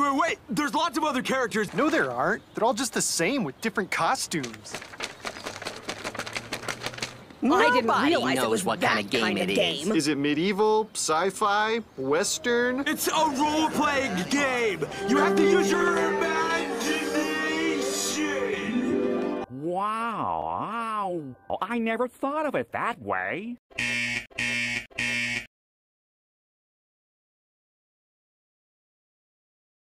wait, wait, there's lots of other characters. No, there aren't. They're all just the same with different costumes. I didn't Nobody knows it knows was what kind of game it is. game. Is it medieval, sci-fi, western? It's a role-playing game. You have to use your imagination. Wow, wow. I never thought of it that way.